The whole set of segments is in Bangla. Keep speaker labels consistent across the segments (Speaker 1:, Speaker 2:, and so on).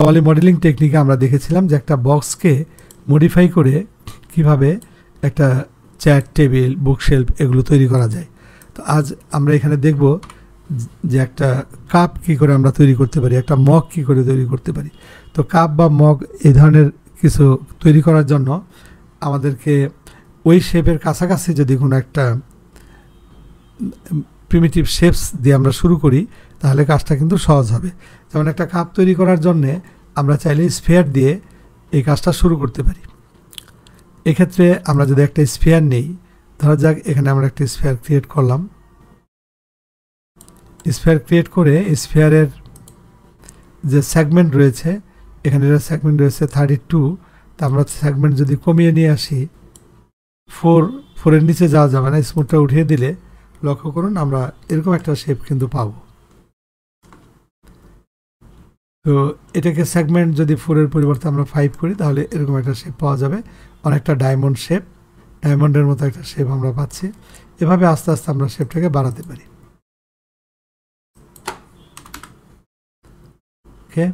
Speaker 1: পলি মডেলিং টেকনিকে আমরা দেখেছিলাম যে একটা বক্সকে মডিফাই করে কীভাবে একটা চেয়ার টেবিল বুকশেলফ এগুলো তৈরি করা যায়। তো আজ আমরা এখানে দেখব যে একটা কাপ কি করে আমরা তৈরি করতে পারি, একটা মগ কি করে তৈরি করতে পারি। তো কাপ বা মগ এই ধরনের কিছু তৈরি করার জন্য আমাদেরকে ওই শেপের কাছাকাছি যদি কোনো একটা প্রিমিটিভ শেপস দিয়ে আমরা শুরু করি তাহলে কাজটা কিন্তু সহজ হবে। যেমন একটা কাপ তৈরি করার জন্যে আমরা চাইলে স্পেয়ার দিয়ে এই কাজটা শুরু করতে পারি। এক্ষেত্রে আমরা যদি একটা স্পেয়ার নেই, ধরা যাক এখানে আমরা একটা স্পেয়ার ক্রিয়েট করলাম। স্পেয়ার ক্রিয়েট করে স্পেয়ারের যে সেগমেন্ট রয়েছে, এখানে যে সেগমেন্ট রয়েছে থার্টি টু তা আমরা সেগমেন্ট যদি কমিয়ে নিয়ে আসি ফোর ফোরের নিচে যাওয়া যাবে না স্মুথটা উঠিয়ে দিলে লক্ষ্য করুন আমরা এরকম একটা শেপ কিন্তু পাব। তো এটাকে সেগমেন্ট যদি ফোরের পরিবর্তে আমরা ফাইভ করি, তাহলে এরকম একটা শেপ পাওয়া যাবে। অনেকটা ডায়মন্ড শেপ ডায়মন্ডের মতো একটা শেপ আমরা পাচ্ছি। এভাবে আস্তে আস্তে আমরা শেপটাকে বাড়াতে পারি। ওকে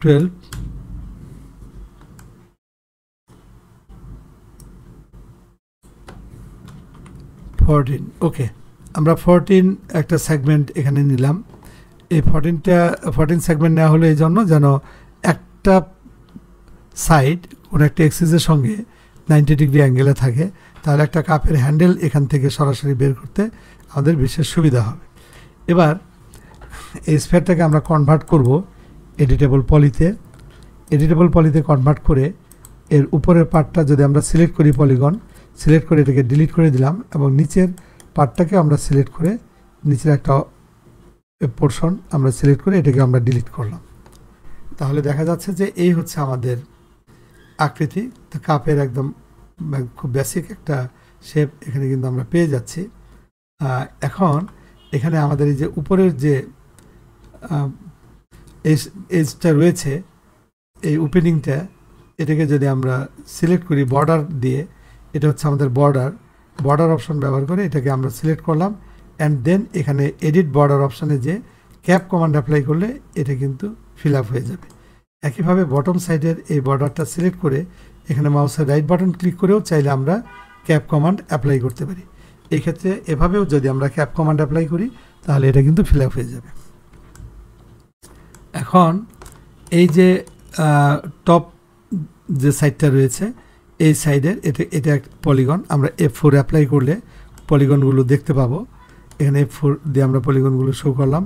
Speaker 1: টুয়েলভ ফোরটিন ওকে আমরা ফোরটিন একটা সেগমেন্ট এখানে নিলাম। এই ফোরটিনটা ফোরটিন সেগমেন্ট নেওয়া হলো এই জন্য যেন একটা সাইড কোনো একটা এক্সিসের সঙ্গে নাইনটি ডিগ্রি অ্যাঙ্গেলে থাকে, তাহলে একটা কাপের হ্যান্ডেল এখান থেকে সরাসরি বের করতে আমাদের বিশেষ সুবিধা হবে। এবার এই স্পেয়ারটাকে আমরা কনভার্ট করব এডিটেবল পলিতে এডিটেবল পলিতে কনভার্ট করে এর উপরের পার্টটা যদি আমরা সিলেক্ট করি পলিগন সিলেক্ট করে এটাকে ডিলিট করে দিলাম এবং নিচের পার্টটাকে আমরা সিলেক্ট করে নিচের একটা পোর্শন আমরা সিলেক্ট করে এটাকে আমরা ডিলিট করলাম। তাহলে দেখা যাচ্ছে যে এই হচ্ছে আমাদের আকৃতি। তো কাপের একদম খুব বেসিক একটা শেপ এখানে কিন্তু আমরা পেয়ে যাচ্ছি। এখন এখানে আমাদের এই যে উপরের যে এজটা রয়েছে, এই ওপেনিংটা এটাকে যদি আমরা সিলেক্ট করি বর্ডার দিয়ে, এটা হচ্ছে আমাদের বর্ডার বর্ডার অপশন ব্যবহার করে এটাকে আমরা সিলেক্ট করলাম অ্যান্ড দেন এখানে এডিট বর্ডার অপশানে যে ক্যাপ কমান্ড অ্যাপ্লাই করলে এটা কিন্তু ফিল হয়ে যাবে। একইভাবে বটম সাইডের এই বর্ডারটা সিলেক্ট করে এখানে মাউসের রাইট বাটন ক্লিক করেও চাইলে আমরা ক্যাপ কমান্ড অ্যাপ্লাই করতে পারি। এই ক্ষেত্রে এভাবেও যদি আমরা ক্যাপ কমান্ড অ্যাপ্লাই করি, তাহলে এটা কিন্তু ফিল হয়ে যাবে। এখন এই যে টপ যে সাইডটা রয়েছে এই সাইডের, এটা এটা একটা পলিগন আমরা এফ ফোর অ্যাপ্লাই করলে পলিগনগুলো দেখতে পাবো। এখানে এফ ফোর দিয়ে আমরা পলিগনগুলো শো করলাম।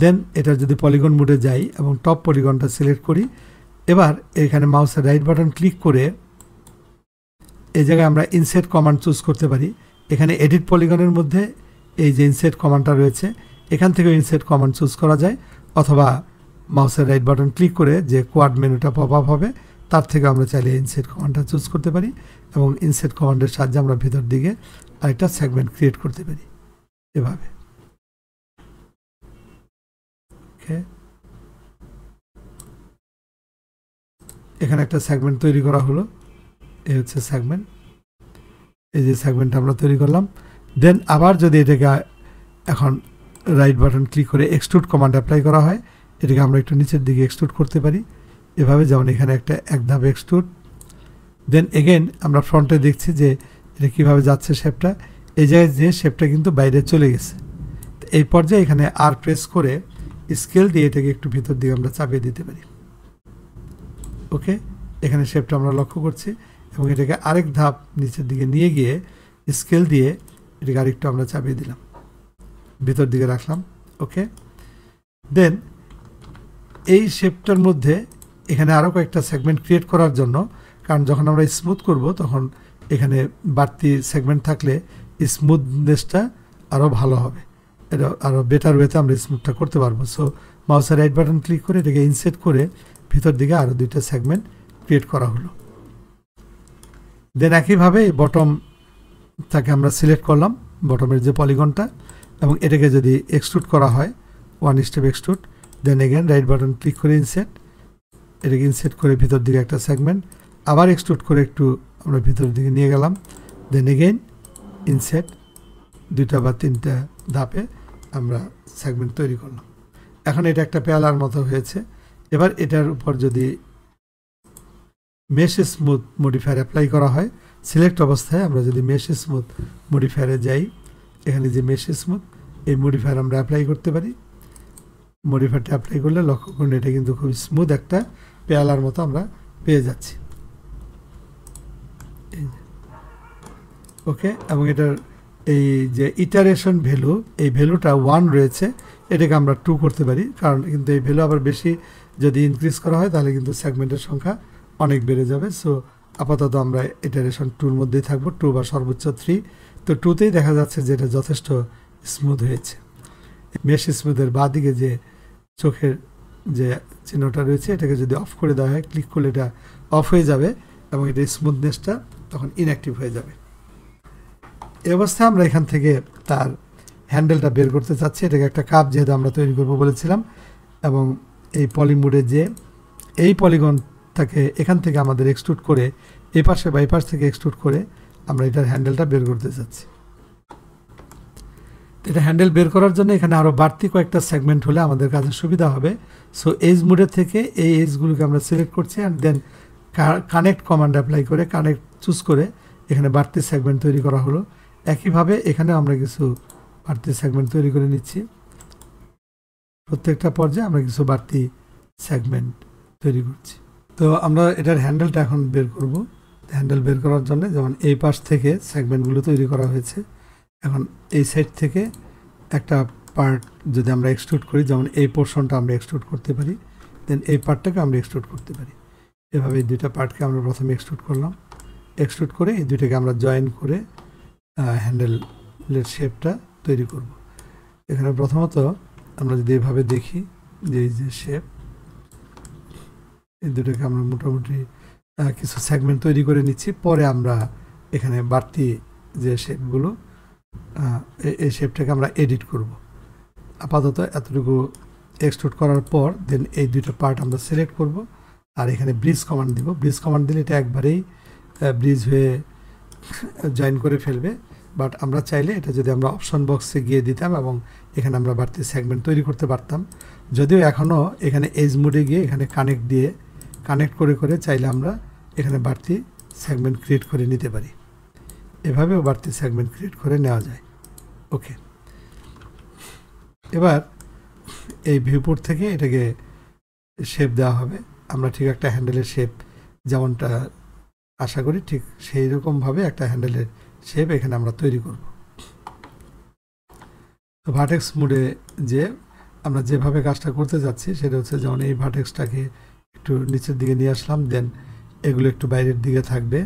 Speaker 1: দেন এটা যদি পলিগন মোডে যাই এবং টপ পলিগনটা সিলেক্ট করি, এবার এখানে মাউসের রাইট বাটন ক্লিক করে এই জায়গায় আমরা ইনসেট কমান্ড চুজ করতে পারি। এখানে এডিট পলিগনের মধ্যে এই যে ইনসেট কমান্ডটা রয়েছে, এখান থেকেও ইনসেট কমান্ড চুজ করা যায়। অথবা মাউসের রাইট বাটন ক্লিক করে যে কোয়াড মেনুটা পপ আপ হবে তার থেকে আমরা চাইলে ইনসেট কমান্ডটা চুজ করতে পারি এবং ইনসেট কমান্ডের সাহায্যে আমরা ভিতর দিকে আরেকটা সেগমেন্ট ক্রিয়েট করতে পারি, এভাবে। এখানে একটা সেগমেন্ট তৈরি করা হলো, এই হচ্ছে সেগমেন্ট এই যে সেগমেন্ট আমরা তৈরি করলাম দেন আবার যদি এটাকে এখন রাইট বাটন ক্লিক করে এক্সট্রুড কমান্ড অ্যাপ্লাই করা হয়, এটাকে আমরা একটু নিচের দিকে এক্সট্রুড করতে পারি। এভাবে যেমন এখানে একটা এক ধাপ এক্সট্রুড দেন এগেন আমরা ফ্রন্টে দেখছি যে এটা কীভাবে যাচ্ছে শেপটা এই জায়গায় যে শেপটা কিন্তু বাইরে চলে গেছে। এই পর্যায়ে এখানে আর প্রেস করে স্কেল দিয়ে এটাকে একটু ভিতর দিকে আমরা চাপিয়ে দিতে পারি। ওকে এখানে শেপটা আমরা লক্ষ্য করছি এবং এটাকে আরেক ধাপ নিচের দিকে নিয়ে গিয়ে স্কেল দিয়ে এটাকে আরেকটু আমরা চাপিয়ে দিলাম। ভিতর দিকে রাখলাম। ওকে দেন এই শেপটার মধ্যে এখানে আরও কয়েকটা সেগমেন্ট ক্রিয়েট করার জন্য, কারণ যখন আমরা স্মুথ করব, তখন এখানে বাড়তি সেগমেন্ট থাকলে স্মুথনেসটা আরও ভালো হবে। এটা আরও বেটার ওয়েতে আমরা স্মুথটা করতে পারব। সো মাউসের রাইট বাটন ক্লিক করে এটাকে ইনসেট করে ভিতর দিকে আরও দুইটা সেগমেন্ট ক্রিয়েট করা হলো। দেন একইভাবে বটম তাকে আমরা সিলেক্ট করলাম বটমের যে পলিগনটা এবং এটাকে যদি এক্সট্রুড করা হয় one step extrude then again right button click করে ইনসেট এটাকে ইনসেট করে ভিতর দিকে একটা সেগমেন্ট আবার এক্সট্রুড করে একটু আমরা ভিতর দিকে নিয়ে গেলাম। দেন এগেইন ইনসেট দুইটা বা তিনটা ধাপে আমরা সেগমেন্ট তৈরি করলাম। এখন এটা একটা পেয়ালার মতো হয়েছে। এবার এটার উপর যদি মেশ স্মুথ মডিফায়ার অ্যাপ্লাই করা হয় সিলেক্ট অবস্থায় আমরা যদি মেশ স্মুথ মডিফায়ারে যাই, এখানে যে মেশ স্মুথ এই মডিফায়ার আমরা অ্যাপ্লাই করতে পারি। মডিফায়ারটা অ্যাপ্লাই করলে লক্ষ্য করুন এটা কিন্তু খুব স্মুথ একটা পেয়ালার মতো আমরা পেয়ে যাচ্ছি। ওকে এবং এটার এই যে ইটারেশন ভ্যালু এই ভ্যালুটা ওয়ান রয়েছে, এটাকে আমরা টু করতে পারি, কারণ কিন্তু এই ভ্যালু আবার বেশি যদি ইনক্রিজ করা হয়, তাহলে কিন্তু সেগমেন্টের সংখ্যা অনেক বেড়ে যাবে। সো আপাতত আমরা ইটারেশন টুর মধ্যেই থাকব টু বা সর্বোচ্চ থ্রি তো টুতেই দেখা যাচ্ছে যে এটা যথেষ্ট স্মুথ হয়েছে। মেশ স্মুথের বাঁ দিকে যে চোখের যে চিহ্নটা রয়েছে, এটাকে যদি অফ করে দেওয়া হয় ক্লিক করলে এটা অফ হয়ে যাবে এবং এটা স্মুথনেসটা তখন ইনঅ্যাক্টিভ হয়ে যাবে। এই অবস্থায় আমরা এখান থেকে তার হ্যান্ডেলটা বের করতে চাচ্ছি। এটাকে একটা কাপ যেহেতু আমরা তৈরি করব বলেছিলাম এবং এই পলিমুডে যে এই পলিগনটাকে এখান থেকে আমাদের এক্সট্রুড করে এই পাশে বা এই পাশ থেকে এক্সট্রুড করে আমরা এটার হ্যান্ডেলটা বের করতে চাচ্ছি। এটা হ্যান্ডেল বের করার জন্য এখানে আরও বাড়তি কয়েকটা সেগমেন্ট হলে আমাদের কাজে সুবিধা হবে। সো এজ মুডের থেকে এই এজগুলোকে আমরা সিলেক্ট করছি and then connect command apply করে কানেক্ট চুজ করে এখানে বাড়তি সেগমেন্ট তৈরি করা হলো। একইভাবে এখানে আমরা কিছু বাড়তি সেগমেন্ট তৈরি করে নিচ্ছি। প্রত্যেকটা পর্যায়ে আমরা কিছু বাড়তি সেগমেন্ট তৈরি করছি। তো আমরা এটার হ্যান্ডেলটা এখন বের করব। হ্যান্ডেল বের করার জন্য যেমন এই পাশ থেকে সেগমেন্টগুলো তৈরি করা হয়েছে। এখন এই সাইড থেকে একটা পার্ট যদি আমরা এক্সট্রুড করি, যেমন এই পোর্শনটা আমরা এক্সট্রুড করতে পারি দেন এই পার্টটাকে আমরা এক্সট্রুড করতে পারি। এভাবে এই দুইটা পার্টকে আমরা প্রথমে এক্সট্রুড করলাম। এক্সট্রুড করে এই দুইটাকে আমরা জয়েন করে হ্যান্ডেলের শেপটা তৈরি করব। এখানে প্রথমত আমরা যদি এভাবে দেখি যে এই যে শেপ এই দুটোকে আমরা মোটামুটি কিছু সেগমেন্ট তৈরি করে নিচ্ছি। পরে আমরা এখানে বাড়তি যে শেপগুলো এই শেপটাকে আমরা এডিট করব। আপাতত এতটুকু এক্সট্রুড করার পর দেন এই দুইটা পার্ট আমরা সিলেক্ট করব। আর এখানে ব্রিজ কমান্ড দিব। ব্রিজ কমান্ড দিলে এটা একবারেই ব্রিজ হয়ে জয়েন করে ফেলবে। বাট আমরা চাইলে এটা যদি আমরা অপশন বক্সে গিয়ে দিতাম এবং এখানে আমরা বাড়তি সেগমেন্ট তৈরি করতে পারতাম। যদিও এখনও এখানে এজ মোডে গিয়ে এখানে কানেক্ট দিয়ে কানেক্ট করে করে চাইলে আমরা এখানে বাড়তি সেগমেন্ট ক্রিয়েট করে নিতে পারি। এভাবেও বাড়তি সেগমেন্ট ক্রিয়েট করে নেওয়া যায়। ওকে এবার এই ভিউপোর্ট থেকে এটাকে শেপ দেওয়া হবে। আমরা ঠিক একটা হ্যান্ডেলের শেপ যেমনটা আশা করি ঠিক সেই রকমভাবে একটা হ্যান্ডেলের শেপ এখানে আমরা তৈরি করব। তো ভাটেক্স মুডে যে আমরা যেভাবে কাজটা করতে যাচ্ছি সেটা হচ্ছে যেমন এই ভাটেক্সটাকে একটু নিচের দিকে নিয়ে আসলাম দেন এগুলো একটু বাইরের দিকে থাকবে।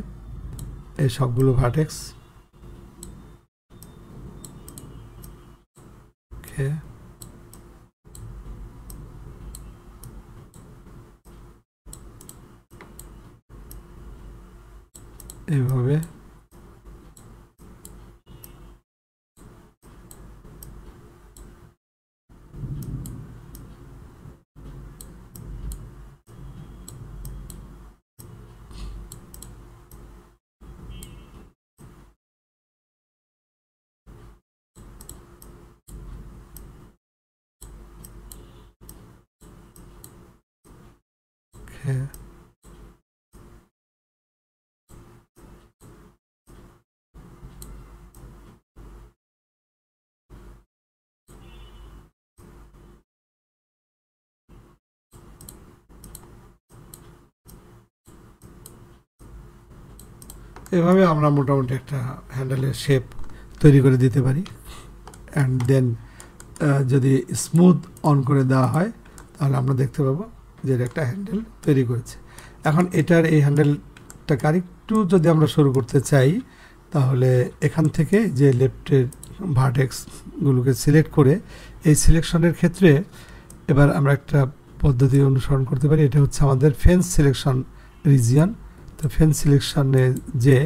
Speaker 1: এই সবগুলো ভার্টেক্স ওকে এইভাবে Okay. এভাবে আমরা মোটামুটি একটা হ্যান্ডেলের শেপ তৈরি করে দিতে পারি। অ্যান্ড দেন যদি স্মুথ অন করে দেওয়া হয়, তাহলে আমরা দেখতে পাবো যে একটা হ্যান্ডেল তৈরি করেছে। এখন এটার এই হ্যান্ডেলটাকে আরেকটু যদি আমরা শুরু করতে চাই, তাহলে এখান থেকে যে লেফটের ভার্টেক্সগুলোকে সিলেক্ট করে এই সিলেকশনের ক্ষেত্রে এবার আমরা একটা পদ্ধতি অনুসরণ করতে পারি। এটা হচ্ছে আমাদের ফেন্স সিলেকশন রিজিয়ন তো ফেন সিলেকশানে যে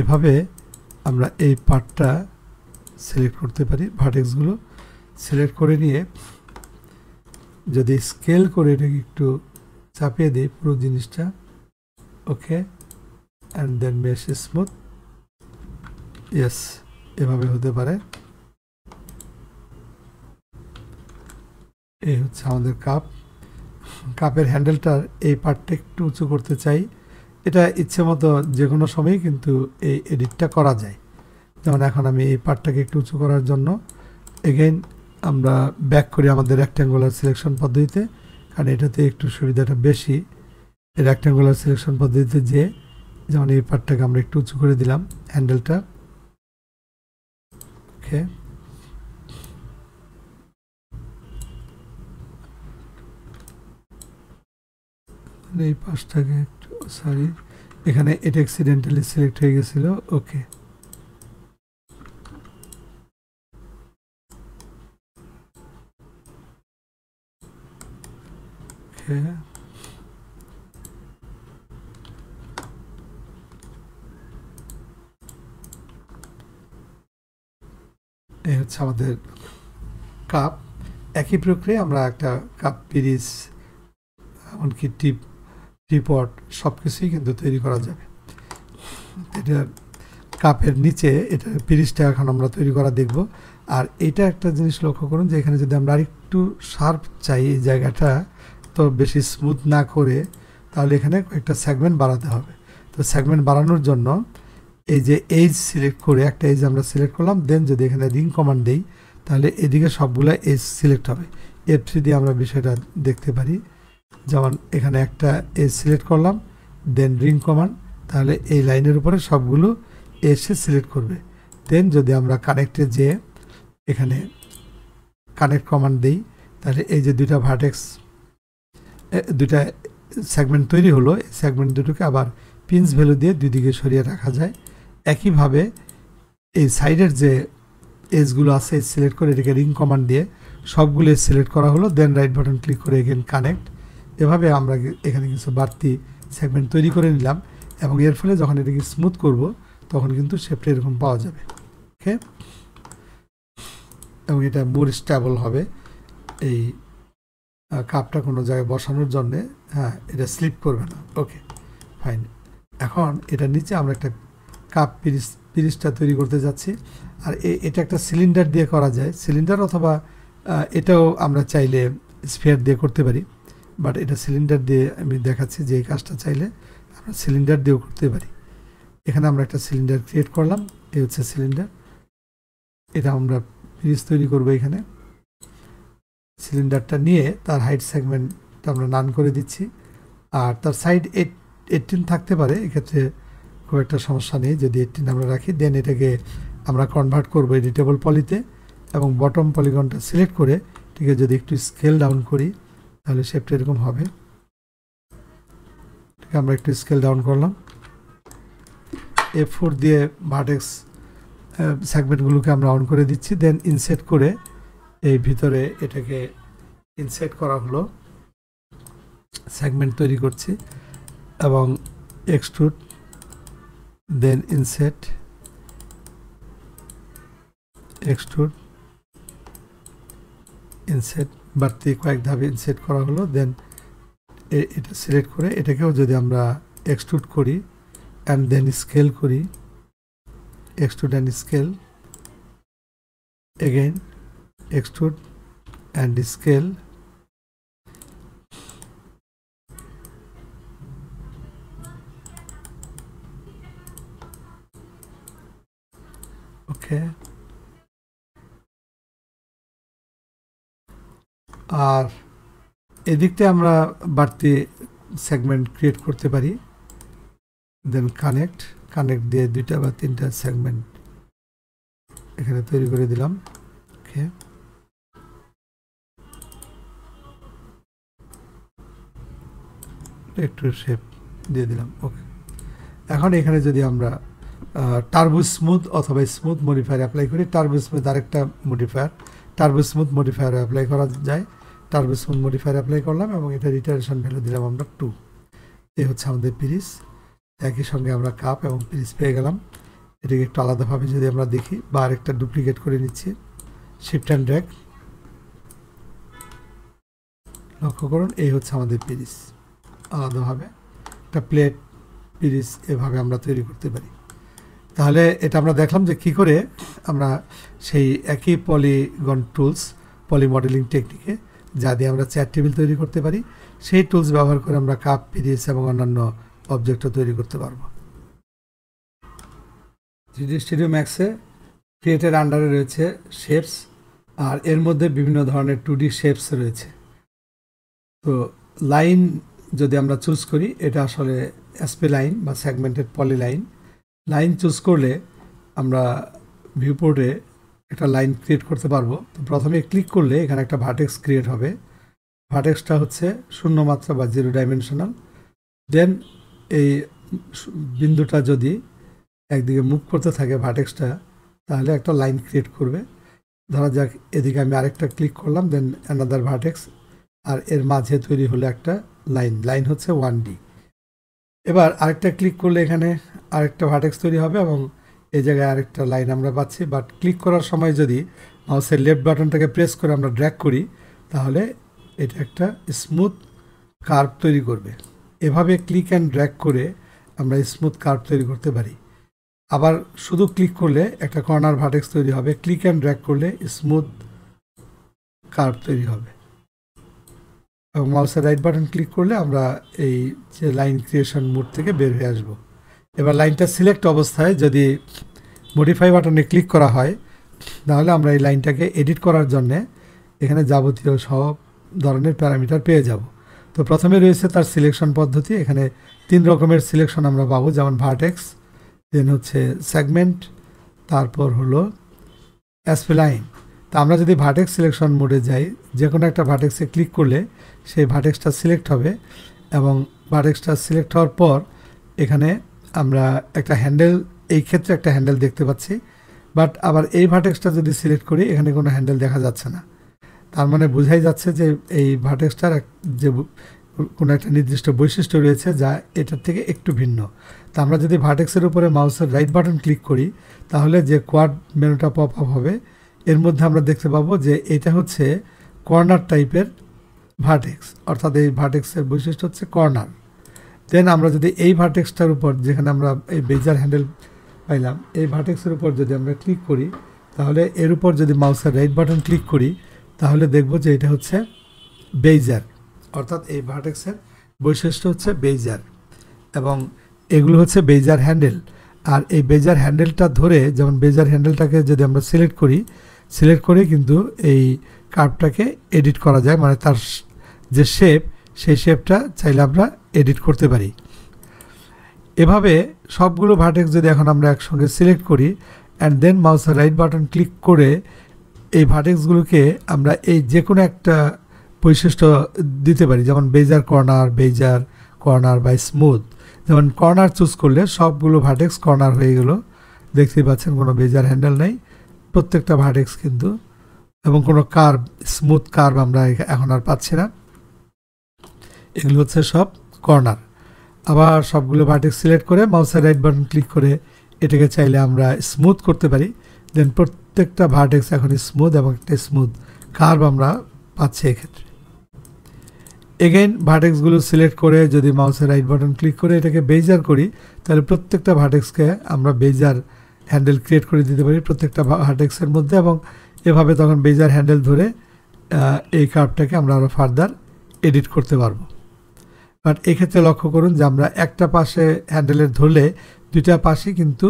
Speaker 1: এভাবে আমরা এই পার্টটা সিলেক্ট করতে পারি ভার্টেক্সগুলো সিলেক্ট করে নিয়ে যদি স্কেল করে এটাকে একটু চাপিয়ে দিই পুরো জিনিসটা ওকে অ্যান্ড দেন বেশ স্মুথ ইয়েস এভাবে হতে পারে। এই হচ্ছে আমাদের কাপ কাপের হ্যান্ডেলটার এই পার্টটা একটু উঁচু করতে চাই। এটা ইচ্ছে মতো যে কোনো সময়ই কিন্তু এই এডিটটা করা যায়। যেমন এখন আমি এই পার্টটাকে একটু উঁচু করার জন্য এগেইন আমরা ব্যাক করি আমাদের রেক্ট্যাঙ্গুলার সিলেকশন পদ্ধতিতে, কারণ এটাতে একটু সুবিধাটা বেশি। রেক্ট্যাঙ্গুলার সিলেকশন পদ্ধতিতে যে, যেমন এই পার্টটাকে আমরা একটু উঁচু করে দিলাম হ্যান্ডেলটা ওকে এই পাশটাকে সরি এখানে এটা অ্যাক্সিডেন্টালি সিলেক্ট হয়ে গেছিল। ওকে এই হচ্ছে আমাদের কাপ একই প্রক্রিয়ায় আমরা একটা কাপ পিরিস এমনকি টিপ টিপট সব কিছুই কিন্তু তৈরি করা যাবে। এটা কাপের নিচে এটা পিরিসটা এখন আমরা তৈরি করা দেখব। আর এটা একটা জিনিস লক্ষ্য করুন যে এখানে যদি আমরা আরেকটু শার্প চাই এই জায়গাটা, তো বেশি স্মুথ না করে, তাহলে এখানে একটা সেগমেন্ট বাড়াতে হবে। তো সেগমেন্ট বাড়ানোর জন্য এই যে এইজ সিলেক্ট করে একটা এজ আমরা সিলেক্ট করলাম, দেন যদি এখানে রিং কমান্ড দেই, তাহলে এদিকে সবগুলো এজ সিলেক্ট হবে। এফ দিয়ে আমরা বিষয়টা দেখতে পারি। যেমন এখানে একটা এজ সিলেক্ট করলাম দেন রিং কমান্ড তাহলে এই লাইনের উপরে সবগুলো এসে সিলেক্ট করবে। দেন যদি আমরা কানেক্টে যে এখানে কানেক্ট কমান্ড দিই, তাহলে এই যে দুইটা ভার্টেক্স দুইটা সেগমেন্ট তৈরি হলো, এই সেগমেন্ট দুটোকে আবার পিন্স ভ্যালু দিয়ে দুই দিকে সরিয়ে রাখা যায়। একইভাবে এই সাইডের যে এজগুলো আছে সিলেক্ট করে এটাকে রিং কমান্ড দিয়ে সবগুলো সিলেক্ট করা হলো দেন রাইট বাটন ক্লিক করে এগেন কানেক্ট এভাবে আমরা এখানে কিছু বাড়তি সেগমেন্ট তৈরি করে নিলাম এবং এর ফলে যখন এটাকে স্মুথ করব, তখন কিন্তু শেপটা এরকম পাওয়া যাবে। ওকে এবং এটা মোর স্ট্যাবল হবে এই কাপটা কোনো জায়গায় বসানোর জন্যে। হ্যাঁ এটা স্লিপ করবে না। ওকে ফাইন এখন এটা নিচে আমরা একটা কাপ পিরিস পিরিসটা তৈরি করতে যাচ্ছি। আর এটা একটা সিলিন্ডার দিয়ে করা যায়। সিলিন্ডার অথবা এটাও আমরা চাইলে স্পেয়ার দিয়ে করতে পারি। বাট এটা সিলিন্ডার দিয়ে আমি দেখাচ্ছি যে এই কাজটা চাইলে আমরা সিলিন্ডার দিয়েও করতে পারি। এখানে আমরা একটা সিলিন্ডার ক্রিয়েট করলাম, এই হচ্ছে সিলিন্ডার এটা আমরা ফ্রিজ তৈরি করব এখানে। সিলিন্ডারটা নিয়ে তার হাইট সেগমেন্টটা আমরা নান করে দিচ্ছি। আর তার সাইড এইট এইটিন থাকতে পারে, এক্ষেত্রে খুব একটা সমস্যা নেই। যদি এইটিন আমরা রাখি দেন এটাকে আমরা কনভার্ট করব এডিটেবল পলিতে এবং বটম পলিগনটা সিলেক্ট করে এটাকে যদি একটু স্কেল ডাউন করি তাহলে শেপটা এরকম হবে। আমরা একটু স্কেল ডাউন করলাম। এফ ফোর দিয়ে ভার্টেক্স সেগমেন্টগুলোকে আমরা অন করে দিচ্ছি দেন ইনসেট করে এই ভিতরে এটাকে ইনসেট করা হলো। সেগমেন্ট তৈরি করছি এবং extrude then inset extrude inset বাড়তি কয়েক ধাপে ইনসেট করা হলো দেন এটা সিলেক্ট করে এটাকেও যদি আমরা এক্সট্রুড করি অ্যান্ড দেন স্কেল করি, extrude and scale again extrude and scale okay আর এদিকটা আমরা বাড়তি সেগমেন্ট ক্রিয়েট করতে পারি। দেন কানেক্ট কানেক্ট দিয়ে দুইটা বা তিনটা সেগমেন্ট এখানে তৈরি করে দিলাম। ওকে একটু শেপ দিয়ে দিলাম। ওকে এখন এখানে যদি আমরা টার্বো স্মুথ অথবা স্মুথ মডিফায়ার অ্যাপ্লাই করি টার্বো স্মুথ আরেকটা modifier turbo smooth modifier apply করা যায়। টার্বো স্মুথ মডিফায়ার অ্যাপ্লাই করলাম এবং এটা রিটারেশন ভ্যালু দিলাম আমরা টু এই হচ্ছে আমাদের পিরিস একই সঙ্গে আমরা কাপ এবং পিরিস পেয়ে গেলাম। এটাকে একটু আলাদাভাবে যদি আমরা দেখি, বা আরেকটা ডুপ্লিকেট করে নিচ্ছি। শিফট অ্যান্ড ড্র্যাক লক্ষ্য করুন, এই হচ্ছে আমাদের পিরিস আলাদাভাবে একটা প্লেট পিরিস এভাবে আমরা তৈরি করতে পারি। তাহলে এটা আমরা দেখলাম যে কি করে আমরা সেই একই পলিগন টুলস পলি মডেলিং টেকনিকে যা দিয়ে আমরা চ্যাট টেবিল তৈরি করতে পারি, সেই টুলস ব্যবহার করে আমরা কাপ পিডিএস এবং অন্যান্য অবজেক্টও তৈরি করতে পারব। থ্রিডি স্টুডিও ম্যাক্সে ক্রিয়েটের আন্ডারে রয়েছে শেপস আর এর মধ্যে বিভিন্ন ধরনের টু ডি শেপস রয়েছে। তো লাইন যদি আমরা চুজ করি, এটা আসলে এসপি লাইন বা segmented poly line line choose করলে আমরা ভিউপোর্টে একটা লাইন ক্রিয়েট করতে পারব। তো প্রথমে ক্লিক করলে এখানে একটা ভার্টেক্স ক্রিয়েট হবে। ভার্টেক্সটা হচ্ছে শূন্য মাত্রা বা জিরো ডাইমেনশনাল দেন এই বিন্দুটা যদি একদিকে মুভ করতে থাকে ভার্টেক্সটা তাহলে একটা লাইন ক্রিয়েট করবে। ধরা যাক এদিকে আমি আরেকটা ক্লিক করলাম দেন অ্যানাদার ভার্টেক্স আর এর মাঝে তৈরি হলো একটা লাইন। লাইন হচ্ছে ওয়ান ডি এবার আরেকটা ক্লিক করলে এখানে আরেকটা ভার্টেক্স তৈরি হবে এবং এই জায়গায় আরেকটা লাইন আমরা পাচ্ছি বাট ক্লিক করার সময় যদি মাউসের লেফট বাটনটাকে প্রেস করে আমরা ড্র্যাক করি, তাহলে এটা একটা স্মুথ কার্ভ তৈরি করবে। এভাবে ক্লিক অ্যান্ড ড্র্যাক করে আমরা স্মুথ কার্ভ তৈরি করতে পারি। আবার শুধু ক্লিক করলে একটা কর্নার ভার্টেক্স তৈরি হবে ক্লিক অ্যান্ড ড্র্যাক করলে স্মুথ কার্ভ তৈরি হবে। এবং মাউসের রাইট বাটন ক্লিক করলে আমরা এই যে লাইন ক্রিয়েশন মোড থেকে বের হয়ে আসব। এবার লাইনটা সিলেক্ট অবস্থায় যদি মডিফাই বাটনে ক্লিক করা হয়, তাহলে আমরা এই লাইনটাকে এডিট করার জন্যে এখানে যাবতীয় সব ধরনের প্যারামিটার পেয়ে যাব। তো প্রথমে রয়েছে তার সিলেকশন পদ্ধতি। এখানে তিন রকমের সিলেকশন আমরা পাবো, যেমন ভার্টেক্স দেন হচ্ছে সেগমেন্ট তারপর হলো অ্যাসপেলাইন তা আমরা যদি ভার্টেক্স সিলেকশন মোডে যাই যে কোনো একটা ভার্টেক্সে ক্লিক করলে সেই ভার্টেক্সটা সিলেক্ট হবে এবং ভার্টেক্সটা সিলেক্ট হওয়ার পর এখানে আমরা একটা হ্যান্ডেল এই ক্ষেত্রে একটা হ্যান্ডেল দেখতে পাচ্ছি বাট আবার এই ভার্টেক্সটা যদি সিলেক্ট করি, এখানে কোনো হ্যান্ডেল দেখা যাচ্ছে না। তার মানে বোঝাই যাচ্ছে যে এই ভার্টেক্সটার যে কোনো একটা নির্দিষ্ট বৈশিষ্ট্য রয়েছে যা এটার থেকে একটু ভিন্ন। তা আমরা যদি ভার্টেক্সের উপরে মাউসের রাইট বাটন ক্লিক করি, তাহলে যে কোয়াড মেনুটা পপ আপ হবে, এর মধ্যে আমরা দেখতে পাবো যে এটা হচ্ছে কর্নার টাইপের ভার্টেক্স অর্থাৎ এই ভার্টেক্সের বৈশিষ্ট্য হচ্ছে কর্নার দেন আমরা যদি এই ভার্টেক্সটার উপর, যেখানে আমরা এই বেজার হ্যান্ডেল পাইলাম, এই ভার্টেক্সের উপর যদি আমরা ক্লিক করি, তাহলে এর উপর যদি মাউসের রাইট বাটন ক্লিক করি, তাহলে দেখব যে এটা হচ্ছে বেইজার অর্থাৎ এই ভার্টেক্সের বৈশিষ্ট্য হচ্ছে বেইজার এবং এগুলো হচ্ছে বেজার হ্যান্ডেল আর এই বেজার হ্যান্ডেলটা ধরে, যেমন বেজার হ্যান্ডেলটাকে যদি আমরা সিলেক্ট করি সিলেক্ট করে কিন্তু এই কার্ভটাকে এডিট করা যায় মানে তার যে শেপ সেই শেপটা চাইলে আমরা এডিট করতে পারি। এভাবে সবগুলো ভার্টেক্স যদি এখন আমরা একসঙ্গে সিলেক্ট করি অ্যান্ড দেন মাউসের রাইট বাটন ক্লিক করে এই ভার্টেক্সগুলোকে আমরা এই যে কোনো একটা বৈশিষ্ট্য দিতে পারি, যেমন বেজার কর্নার বেজার কর্নার বা স্মুথ যেমন কর্নার চুজ করলে সবগুলো ভার্টেক্স কর্নার হয়ে গেল। দেখতেই পাচ্ছেন কোনো বেজার হ্যান্ডেল নেই। প্রত্যেকটা ভার্টেক্স কিন্তু, এবং কোনো কার্ভ স্মুথ কার্ভ আমরা এখন আর পাচ্ছি না। এগুলো হচ্ছে সব। কর্নার। আবার সবগুলো ভার্টেক্স সিলেক্ট করে মাউসের রাইট বাটন ক্লিক করে এটাকে চাইলে আমরা স্মুথ করতে পারি। দেন প্রত্যেকটা ভার্টেক্স এখন স্মুথ এবং একটা স্মুথ কার্ভ আমরা পাচ্ছি এক্ষেত্রে। এগেইন ভার্টেক্সগুলো সিলেক্ট করে যদি মাউসের রাইট বাটন ক্লিক করে এটাকে বেজার করি, তাহলে প্রত্যেকটা ভার্টেক্সকে আমরা বেজার হ্যান্ডেল ক্রিয়েট করে দিতে পারি প্রত্যেকটা ভার্টেক্সের মধ্যে এবং এভাবে তখন বেজার হ্যান্ডেল ধরে এই কার্ভটাকে আমরা আরও ফার্দার এডিট করতে পারব। বাট এক্ষেত্রে লক্ষ্য করুন যে আমরা একটা পাশে হ্যান্ডেলের ধরলে দুইটা পাশে কিন্তু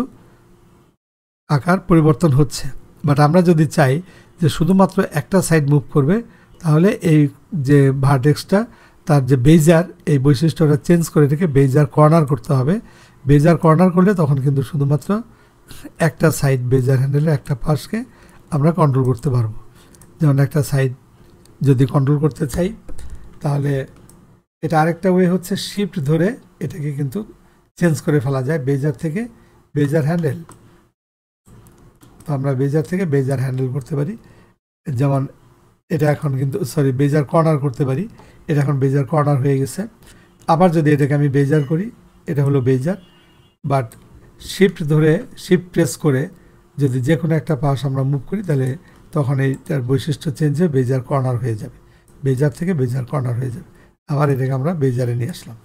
Speaker 1: আকার পরিবর্তন হচ্ছে। বাট আমরা যদি চাই যে শুধুমাত্র একটা সাইড মুভ করবে, তাহলে এই যে ভার্টেক্সটা তার যে বেজার এই বৈশিষ্ট্যটা চেঞ্জ করে রেখে বেজার কর্নার করতে হবে। বেজার কর্নার করলে তখন কিন্তু শুধুমাত্র একটা সাইড বেজার হ্যান্ডেলের একটা পাশকে আমরা কন্ট্রোল করতে পারব। যেমন একটা সাইড যদি কন্ট্রোল করতে চাই, তাহলে এটা আরেকটা ওয়ে হচ্ছে শিফট ধরে এটাকে কিন্তু চেঞ্জ করে ফেলা যায় বেজার থেকে বেজার হ্যান্ডেল তো আমরা বেজার থেকে বেজার হ্যান্ডেল করতে পারি। যেমন এটা এখন কিন্তু সরি বেজার কর্নার করতে পারি। এটা এখন বেজার কর্নার হয়ে গেছে। আবার যদি এটাকে আমি বেজার করি, এটা হলো বেজার বাট শিফট ধরে শিফট প্রেস করে যদি যে কোনো একটা পাশ আমরা মুভ করি, তাহলে তখন এইটার বৈশিষ্ট্য চেঞ্জ হয়ে বেজার কর্নার হয়ে যাবে। বেজার থেকে বেজার কর্নার হয়ে যাবে। আবার এটাকে আমরা বেজারে নিয়ে আসলাম।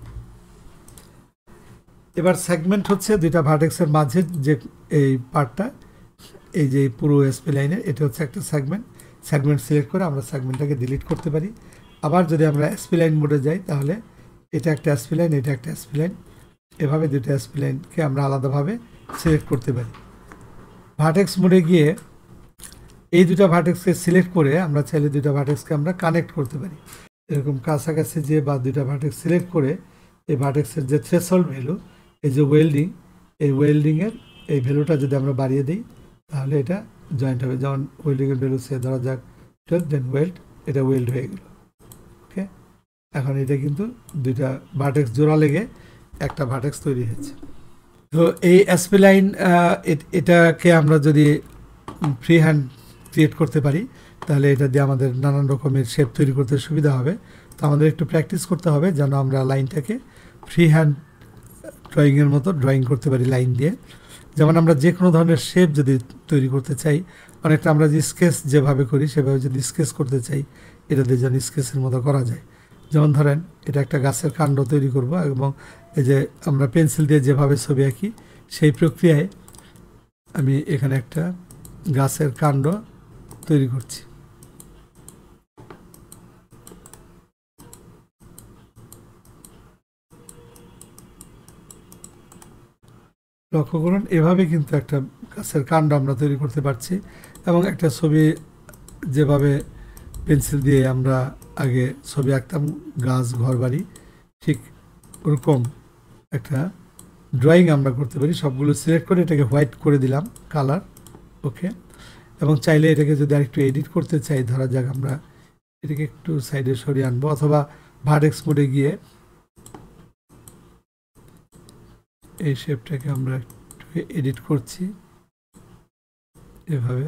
Speaker 1: এবার সেগমেন্ট হচ্ছে দুইটা ভার্টেক্সের মাঝে যে এই পার্টটা এই যে পুরো এসপি লাইনের এটা হচ্ছে একটা সেগমেন্ট সেগমেন্ট সিলেক্ট করে আমরা সেগমেন্টটাকে ডিলিট করতে পারি। আবার যদি আমরা এসপি লাইন মোডে যাই, তাহলে এটা একটা এসপি লাইন এটা একটা এসপি লাইন এভাবে দুটো স্পিলাইনকে আমরা আলাদাভাবে সিলেক্ট করতে পারি। ভার্টেক্স মোডে গিয়ে এই দুটো ভার্টেক্সকে সিলেক্ট করে আমরা চাইলে দুটো ভার্টেক্সকে আমরা কানেক্ট করতে পারি। এরকম কাছাকাছি যে বা দুইটা ভার্টেক্স সিলেক্ট করে এই ভার্টেক্সের যে থ্রেসল্ড ভ্যালু এই যে ওয়েল্ডিং এই ওয়েল্ডিংয়ের এই ভ্যালুটা যদি আমরা বাড়িয়ে দিই, তাহলে এটা জয়েন্ট হবে। যেমন ওয়েল্ডিংয়ের ভ্যালু সে ধরা যাক টুয়েলভ দেন ওয়েল্ড এটা ওয়েল্ড হয়ে গেল। ওকে এখন এটা কিন্তু দুইটা ভার্টেক্স জোড়া লেগে একটা ভার্টেক্স তৈরি হয়েছে। তো এই অ্যাসপিলাইন এটাকে আমরা যদি ফ্রি হ্যান্ড ক্রিয়েট করতে পারি তাহলে এটা দিয়ে আমাদের নানান রকমের শেপ তৈরি করতে সুবিধা হবে। তো আমাদের একটু প্র্যাকটিস করতে হবে যেন আমরা লাইনটাকে ফ্রি হ্যান্ড ড্রয়িংয়ের মতো ড্রয়িং করতে পারি লাইন দিয়ে। যেমন আমরা যে কোনো ধরনের শেপ যদি তৈরি করতে চাই, অনেকটা আমরা যে স্কেচ যেভাবে করি, সেভাবে যদি স্কেচ করতে চাই এটাতে যেন স্কেচের মতো করা যায়। যেমন ধরেন, এটা একটা গাছের কাণ্ড তৈরি করব এবং এই যে আমরা পেন্সিল দিয়ে যেভাবে ছবি আঁকি, সেই প্রক্রিয়ায় আমি এখানে একটা গাছের কাণ্ড তৈরি করছি। লক্ষ্য করুন, এভাবে কিন্তু একটা গাছের কাণ্ড আমরা তৈরি করতে পারছি এবং একটা ছবি যেভাবে পেন্সিল দিয়ে আমরা আগে ছবি আঁকতাম, গাছ ঘর বাড়ি ঠিক ওরকম একটা ড্রয়িং আমরা করতে পারি। সবগুলো সিলেক্ট করে এটাকে হোয়াইট করে দিলাম, কালার, ওকে? এবং চাইলে এটাকে যদি আরেকটু এডিট করতে চাই, ধরা যাক আমরা এটাকে একটু সাইডে সরিয়ে আনব, অথবা ভার্ডেক্স মোডে গিয়ে এই শেপটাকে আমরা একটু এডিট করছি। এভাবে।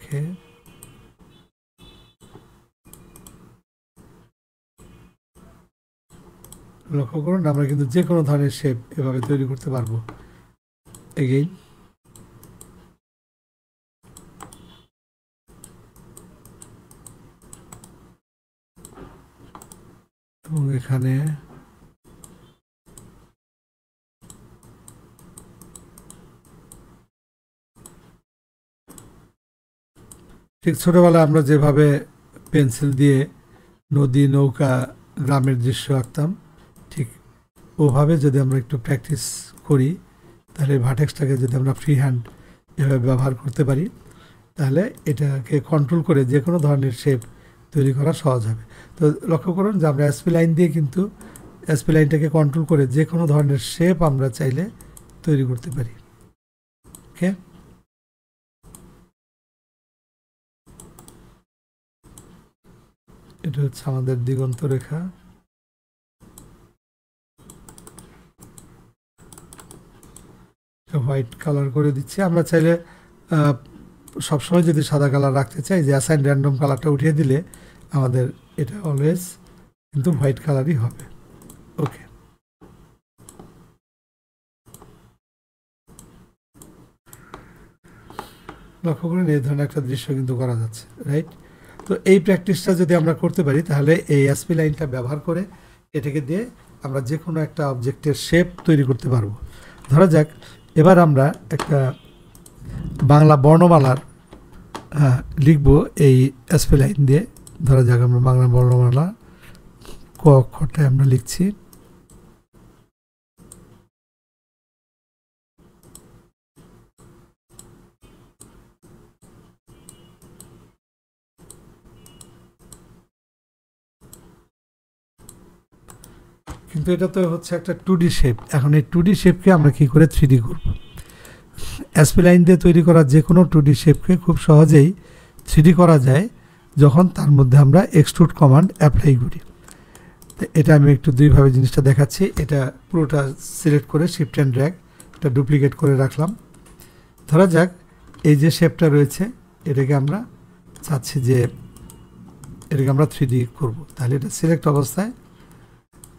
Speaker 1: ওকে। লক্ষ্য করুন, আমরা কিন্তু যে কোনো ধরনের শেপ এভাবে তৈরি করতে পারব। এগেইন এবং এখানে ঠিক ছোটোবেলায় আমরা যেভাবে পেন্সিল দিয়ে নদী, নৌকা, গ্রামের দৃশ্য আঁকতাম, ঠিক ওভাবে যদি আমরা একটু প্র্যাকটিস করি, তাহলে ভার্টেক্সটাকে যদি আমরা ফ্রি হ্যান্ড এভাবে ব্যবহার করতে পারি, তাহলে এটাকে কন্ট্রোল করে যে কোনো ধরনের শেপ তৈরি করা সহজ হবে। তো লক্ষ্য করুন যে আমরা এসপি লাইন দিয়ে কিন্তু এসপি লাইনটাকে কন্ট্রোল করে যে কোনো ধরনের শেপ আমরা চাইলে তৈরি করতে পারি। ওকে এটা হচ্ছে আমাদের দিগন্ত রেখা হোয়াইট কালার করে দিচ্ছি। আমরা চাইলে সবসময় যদি সাদা কালার রাখতে চাই, যে অ্যাসাইন র্যান্ডম কালারটা উঠিয়ে দিলে আমাদের এটা অলওয়েজ কিন্তু হোয়াইট কালারই হবে। ওকে লক্ষ্য করুন, এই ধরনের একটা দৃশ্য কিন্তু করা যাচ্ছে রাইট তো এই প্র্যাকটিসটা যদি আমরা করতে পারি, তাহলে এই এসপি লাইনটা ব্যবহার করে এটাকে দিয়ে আমরা যে কোনো একটা অবজেক্টের শেপ তৈরি করতে পারব। ধরা যাক, এবার আমরা একটা বাংলা বর্ণমালার লিখব এই এসপি লাইন দিয়ে। ধরা যাক আমরা বাংলা বর্ণমালা ক আমরা লিখছি। কিন্তু এটা তো হচ্ছে একটা টু ডি শেপ এখন এই টু ডি শেপকে আমরা কি করে থ্রি ডি করব? অ্যাসপি লাইন দিয়ে তৈরি করা যে কোনো টু ডি শেপকে খুব সহজেই থ্রি করা যায়, যখন তার মধ্যে আমরা এক্সট্রুড কমান্ড অ্যাপ্লাই করি। এটা আমি একটু দুইভাবে জিনিসটা দেখাচ্ছি। এটা পুরোটা সিলেক্ট করে শিফট অ্যান্ড ড্র্যাগ এটা ডুপ্লিকেট করে রাখলাম। ধরা যাক, এই যে শেপটা রয়েছে, এটাকে আমরা চাচ্ছি যে এটাকে আমরা থ্রি ডি করব। তাহলে এটা সিলেক্ট অবস্থায়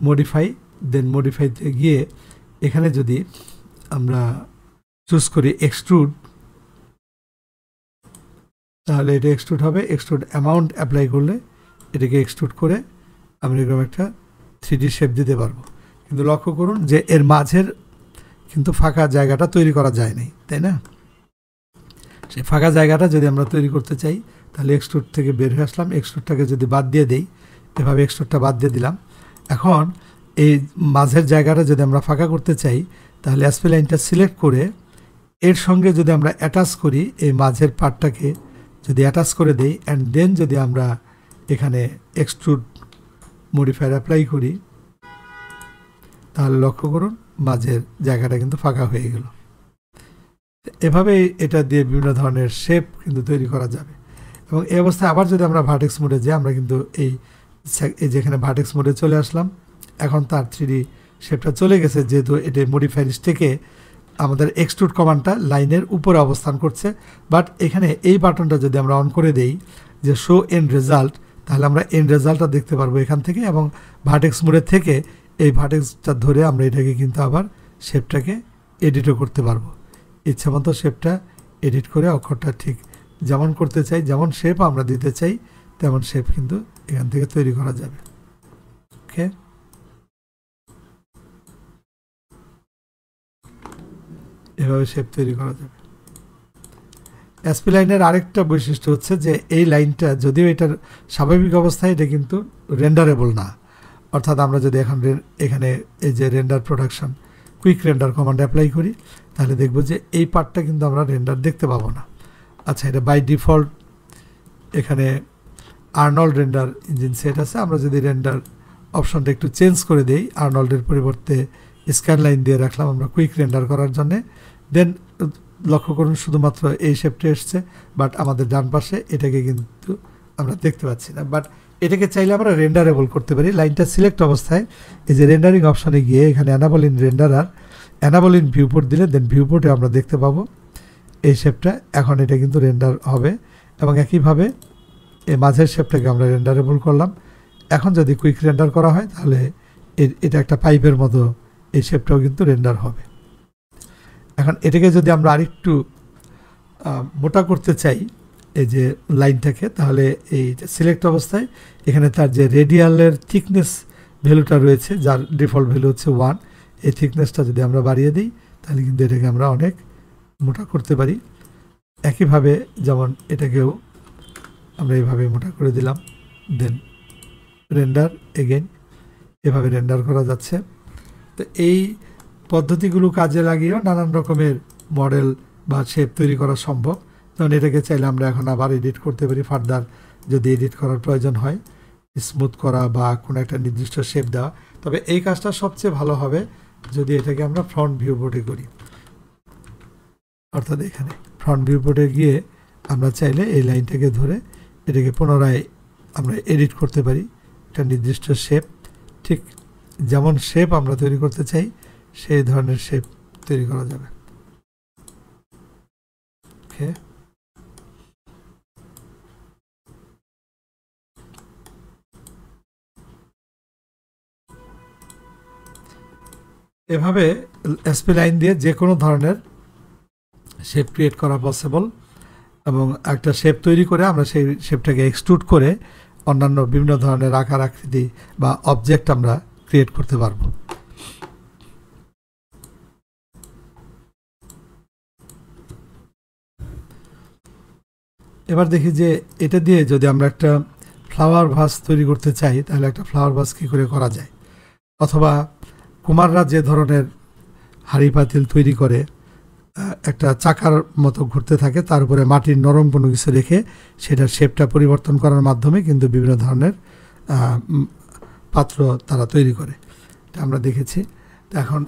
Speaker 1: মডিফাই দেন মডিফাইতে গিয়ে এখানে যদি আমরা চুজ করি এক্সট্রুড তাহলে এটা এক্সট্রুড হবে। এক্সট্রুড অ্যামাউন্ট অ্যাপ্লাই করলে এটাকে এক্সট্রুড করে আমরা এরকম একটা থ্রি শেপ দিতে পারব। কিন্তু লক্ষ্য করুন যে এর মাঝের কিন্তু ফাঁকা জায়গাটা তৈরি করা যায় যায়নি তাই না? সেই ফাঁকা জায়গাটা যদি আমরা তৈরি করতে চাই, তাহলে এক্সট্রুড থেকে বের হয়ে আসলাম। এক্সট্রুডটাকে যদি বাদ দিয়ে দিই, এভাবে এক্সট্রুডটা বাদ দিয়ে দিলাম। এখন এই মাঝের জায়গাটা যদি আমরা ফাঁকা করতে চাই, তাহলে অ্যাসপি লাইনটা সিলেক্ট করে এর সঙ্গে যদি আমরা অ্যাটাচ করি, এই মাঝের পার্টটাকে যদি অ্যাটাচ করে দেই অ্যান্ড দেন যদি আমরা এখানে এক্সট্রুড মডিফায়ার অ্যাপ্লাই করি, তাহলে লক্ষ্য করুন মাঝের জায়গাটা কিন্তু ফাঁকা হয়ে গেল। এভাবেই এটা দিয়ে বিভিন্ন ধরনের শেপ কিন্তু তৈরি করা যাবে। এবং এই অবস্থায় আবার যদি আমরা ভার্টেক্স মোডে যাই, আমরা কিন্তু এই যেখানে ভার্টেক্স মোডে চলে আসলাম, এখন তার থ্রি শেপটা চলে গেছে, যেহেতু এটা মডিফায়ার স্টেকে আমাদের এক্সট্রুড কমান্ডটা লাইনের উপরে অবস্থান করছে বাট এখানে এই বাটনটা যদি আমরা অন করে দেই, যে শো এন্ড রেজাল্ট তাহলে আমরা এন্ড রেজাল্টটা দেখতে পারব এখান থেকে এবং ভার্টেক্স মোডের থেকে এই ভার্টেক্সটা ধরে আমরা এটাকে কিন্তু আবার শেপটাকে এডিটও করতে পারব। ইচ্ছা মতো শেপটা এডিট করে অক্ষরটা ঠিক যেমন করতে চাই, যেমন শেপ আমরা দিতে চাই, তেমন শেপ কিন্তু এখান থেকে তৈরি করা যাবে। ওকে এভাবে শেপ তৈরি করা যাবে। এসপি লাইনের আরেকটা বৈশিষ্ট্য হচ্ছে যে এই লাইনটা যদিও এটার স্বাভাবিক অবস্থায় এটা কিন্তু রেন্ডারেবল না। অর্থাৎ আমরা যদি এখন এখানে এই যে render production quick render command apply করি, তাহলে দেখব যে এই পার্টটা কিন্তু আমরা রেন্ডার দেখতে পাবো না। আচ্ছা এটা বাই ডিফল্ট এখানে আর্নল্ড রেন্ডার ইঞ্জিন সেট আছে। আমরা যদি রেন্ডার অপশনটা একটু চেঞ্জ করে দিই, আর্নল্ডের পরিবর্তে স্ক্যান লাইন দিয়ে রাখলাম আমরা কুইক রেন্ডার করার জন্যে। দেন লক্ষ্য করুন শুধুমাত্র এই শেপটা এসছে বাট আমাদের ডান পাশে এটাকে কিন্তু আমরা দেখতে পাচ্ছি না। বাট এটাকে চাইলে আমরা রেন্ডারেবল করতে পারি। লাইনটা সিলেক্ট অবস্থায় এই যে রেন্ডারিং অপশানে গিয়ে এখানে enable in renderer enable in viewport দিলে দেন ভিউপোর্টে আমরা দেখতে পাবো এই শেপটা এখন এটা কিন্তু রেন্ডার হবে এবং একইভাবে এই মাঝের শেপটাকে আমরা রেন্ডারেবল করলাম। এখন যদি কুইক রেন্ডার করা হয়, তাহলে এটা একটা পাইপের মতো এই শেপটাও কিন্তু রেন্ডার হবে। এখন এটাকে যদি আমরা আরেকটু মোটা করতে চাই, এই যে লাইনটাকে তাহলে এই সিলেক্ট অবস্থায় এখানে তার যে রেডিয়ালের থিকনেস ভ্যালুটা রয়েছে, যার ডিফল্ট ভ্যালু হচ্ছে ওয়ান এই থিকনেসটা যদি আমরা বাড়িয়ে দিই, তাহলে কিন্তু এটাকে আমরা অনেক মোটা করতে পারি। একইভাবে যেমন এটাকেও আমরা এইভাবে মোটা করে দিলাম। দেন রেন্ডার এগেন এভাবে রেন্ডার করা যাচ্ছে। তো এই পদ্ধতিগুলো কাজে লাগিয়েও নানান রকমের মডেল বা শেপ তৈরি করা সম্ভব। যেমন এটাকে চাইলে আমরা এখন আবার এডিট করতে পারি ফার্দার যদি এডিট করার প্রয়োজন হয়। স্মুথ করা বা কোনো একটা নির্দিষ্ট শেপ দেওয়া। তবে এই কাজটা সবচেয়ে ভালো হবে যদি এটাকে আমরা ফ্রন্ট ভিউ বোর্ডে করি। অর্থাৎ এখানে ফ্রন্ট ভিউ বোর্ডে গিয়ে আমরা চাইলে এই লাইনটাকে ধরে এটাকে পুনরায় আমরা এডিট করতে পারি। একটা নির্দিষ্ট শেপ ঠিক যেমন শেপ আমরা তৈরি করতে চাই, সেই ধরনের শেপ তৈরি করা যাবে। ওকে এভাবে এসপি লাইন দিয়ে যে কোনো ধরনের শেপ ক্রিয়েট করা পসিবল এবং একটা শেপ তৈরি করে আমরা সেই শেপটাকে এক্সট্রুড করে অন্যান্য বিভিন্ন ধরনের আকার আকৃতি বা অবজেক্ট আমরা ক্রিয়েট করতে পারব। এবার দেখি যে এটা দিয়ে যদি আমরা একটা ফ্লাওয়ার ভাস তৈরি করতে চাই, তাহলে একটা ফ্লাওয়ার ভাস কী করে করা যায়? অথবা কুমাররা যে ধরনের হাড়ি পাতিল তৈরি করে একটা চাকার মতো ঘুরতে থাকে, তার উপরে মাটির নরম কোনো কিছু রেখে সেটার শেপটা পরিবর্তন করার মাধ্যমে কিন্তু বিভিন্ন ধরনের পাত্র তারা তৈরি করে। এটা আমরা দেখেছি। এখন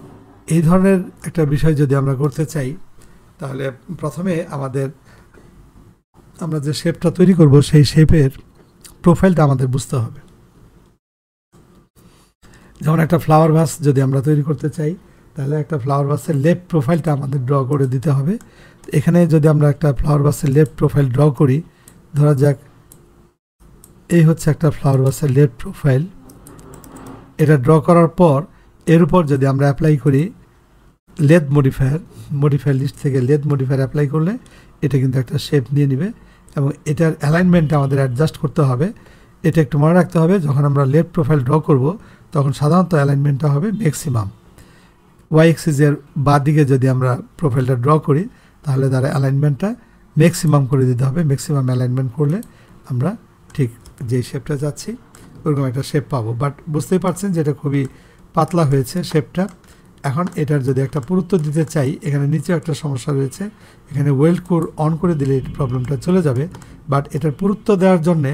Speaker 1: এই ধরনের একটা বিষয় যদি আমরা করতে চাই, তাহলে প্রথমে আমাদের, আমরা যে শেপটা তৈরি করব, সেই শেপের প্রোফাইলটা আমাদের বুঝতে হবে। যেমন একটা ফ্লাওয়ার ভাস যদি আমরা তৈরি করতে চাই তাহলে একটা ফ্লাওয়ার বাসের লেফট প্রোফাইলটা আমাদের ড্র করে দিতে হবে। এখানে যদি আমরা একটা ফ্লাওয়ার বাসের লেফট প্রোফাইল ড্র করি, ধরা যাক, এই হচ্ছে একটা ফ্লাওয়ার বাসের লেফট প্রোফাইল এটা ড্র করার পর, এর উপর যদি আমরা অ্যাপ্লাই করি লেদ মডিফায়ার মডিফায়ার লিস্ট থেকে লেদ মডিফায়ার অ্যাপ্লাই করলে এটা কিন্তু একটা শেপ নিয়ে নেবে এবং এটার অ্যালাইনমেন্টটা আমাদের অ্যাডজাস্ট করতে হবে। এটা একটু মনে রাখতে হবে, যখন আমরা লেফট প্রোফাইল ড্র করব, তখন সাধারণত অ্যালাইনমেন্টটা হবে ম্যাক্সিমাম ওয়াই এক্সিসের বা দিকে যদি আমরা প্রোফাইলটা ড্র করি, তাহলে তার অ্যালাইনমেন্টটা ম্যাক্সিমাম করে দিতে হবে। ম্যাক্সিমাম অ্যালাইনমেন্ট করলে আমরা ঠিক যে শেপটা যাচ্ছি, ওরকম একটা শেপ পাবো। বাট বুঝতেই পারছেন যে এটা খুবই পাতলা হয়েছে শেপটা এখন এটার যদি একটা পুরুত্ব দিতে চাই, এখানে নিচেও একটা সমস্যা রয়েছে। এখানে ওয়েল্ড কোর অন করে দিলে এই প্রবলেমটা চলে যাবে। বাট এটার পুরুত্ব দেওয়ার জন্যে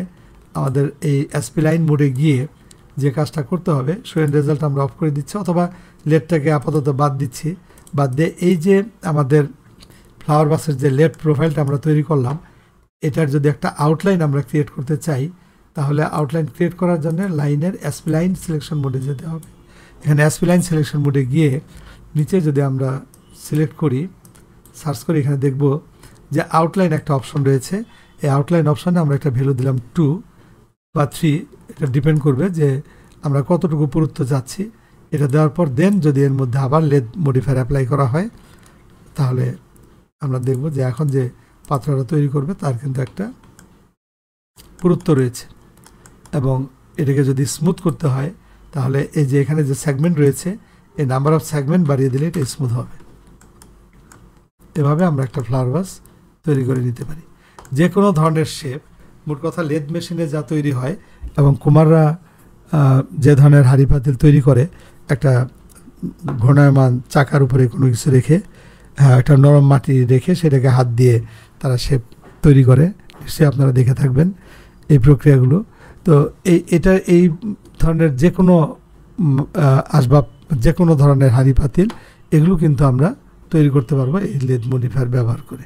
Speaker 1: আমাদের এই এসপি লাইন মোডে গিয়ে যে কাজটা করতে হবে শোয়েন রেজাল্ট আমরা অফ করে দিচ্ছি অথবা লেটটাকে আপাতত বাদ দিচ্ছি। বাদ দিয়ে এই যে আমাদের ফ্লাওয়ার বাসের যে লেট প্রোফাইলটা আমরা তৈরি করলাম, এটার যদি একটা আউটলাইন আমরা ক্রিয়েট করতে চাই, তাহলে আউটলাইন ক্রিয়েট করার জন্য লাইনের এসপি লাইন সিলেকশন মোডে যেতে হবে। এখানে এসপি লাইন সিলেকশন মোডে গিয়ে নিচে যদি আমরা সিলেক্ট করি সার্চ করি এখানে দেখব যে আউটলাইন একটা অপশন রয়েছে। এই আউটলাইন অপশানে আমরা একটা ভ্যালু দিলাম টু থ্রি এটা ডিপেন্ড করবে যে আমরা কতটুকু পুরুত্ব যাচ্ছি এটা দেওয়ার পর দেন যদি এর মধ্যে আবার লেদ মডিফায়ার অ্যাপ্লাই করা হয়, তাহলে আমরা দেখব যে এখন যে পাত্রটা তৈরি করবে, তার কিন্তু একটা পুরুত্ব রয়েছে। এবং এটাকে যদি স্মুথ করতে হয়, তাহলে এই যে এখানে যে সেগমেন্ট রয়েছে, এই নাম্বার অফ সেগমেন্ট বাড়িয়ে দিলে এটা স্মুথ হবে। এভাবে আমরা একটা ফ্লাওয়ার বাস তৈরি করে নিতে পারি। যে কোনো ধরনের শেপ মোট কথা লেদ মেশিনে যা তৈরি হয় এবং কুমাররা যে ধরনের হাড়ি পাতিল তৈরি করে একটা ঘূর্ণায়মান চাকার উপরে কোনো কিছু রেখে হ্যাঁ, একটা নরম মাটি রেখে সেটাকে হাত দিয়ে তারা শেপ তৈরি করে। সে আপনারা দেখে থাকবেন এই প্রক্রিয়াগুলো। তো এই এটা এই ধরনের যে কোনো আসবাব যে কোনো ধরনের হাঁড়ি পাতিল এগুলো কিন্তু আমরা তৈরি করতে পারব এই লেদ মডিফায়ার ব্যবহার করে।